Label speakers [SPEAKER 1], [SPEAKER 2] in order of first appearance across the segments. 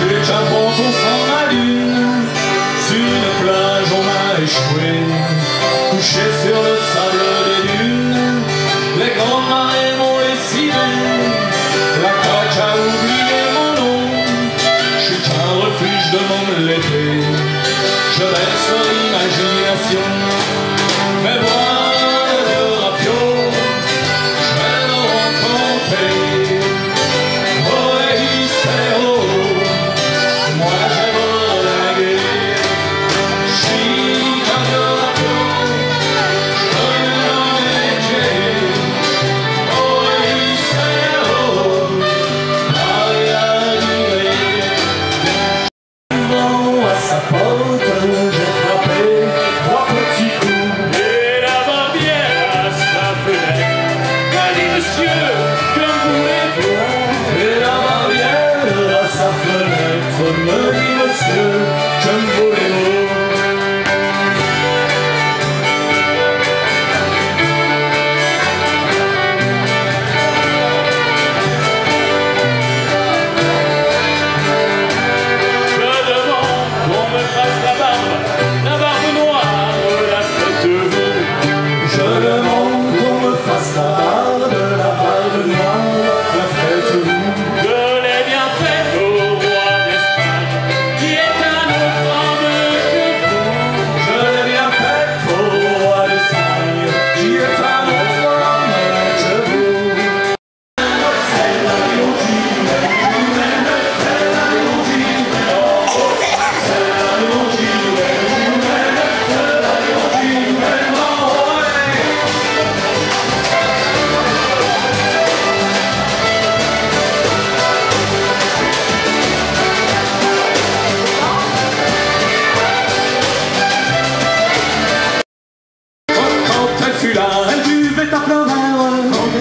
[SPEAKER 1] Des chapeaux au fond de la lune Sur une plage on m'a échoué. Couché sur le sable des dunes Les grandes marées m'ont décidé La craque a oublié mon nom Je suis qu'un refuge de mon l'été Je laisse l'imagination Mais voilà. Pınarı nasıl çömbe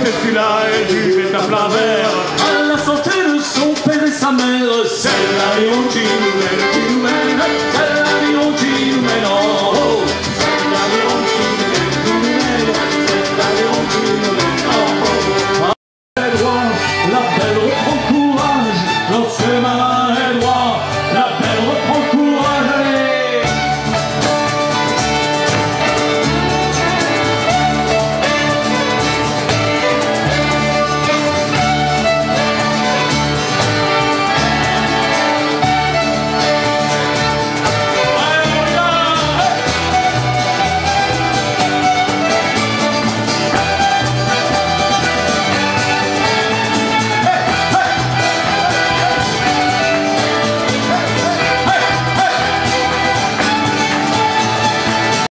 [SPEAKER 1] n'était plus là, elle buvait à plein verre. À la santé de son père et sa mère, celle-là est où